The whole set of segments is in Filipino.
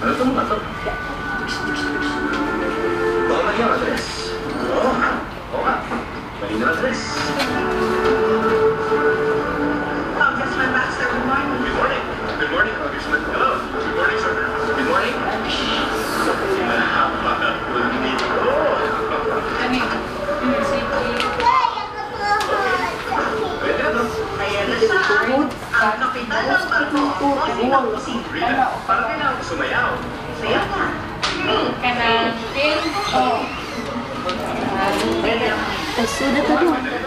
どんなうなです Ang kapital ng barko. Molinong si Rita, parang kailangan ko sumayaw. Sayaw ka. Kanang. Oh. Sudah tadi.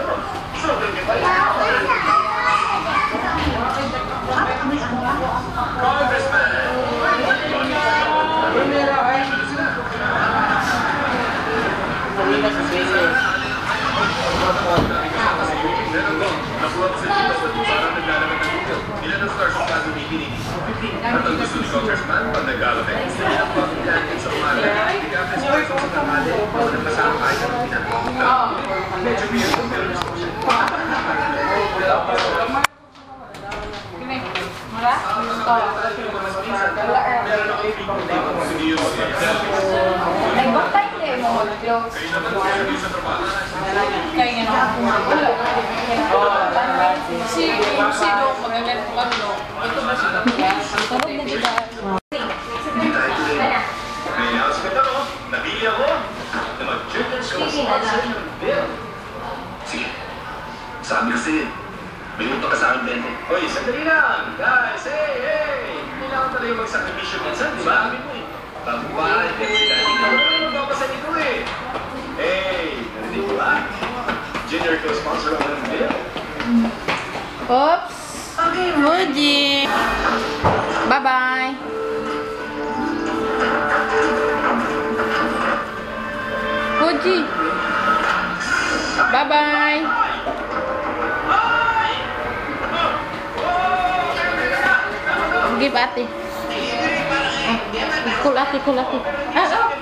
Kaya nga. Wala. Si si Dok magalit ko ano. Sabi kasi, may utang ka sa akin, Bente. Hoy, sandali lang. Guys, hey, hey. Kailangan yung magsakripisyo minsan, di ba? Sabi mo eh. Taguan, kasi dati ka naman magpapasa nito eh. Hey, narinig ko ba? Junior co-sponsor ako ng bill. Oops. Fuji. Bye-bye. Fuji. Bye-bye. bate. Ah, chocolate, chocolate. Ah.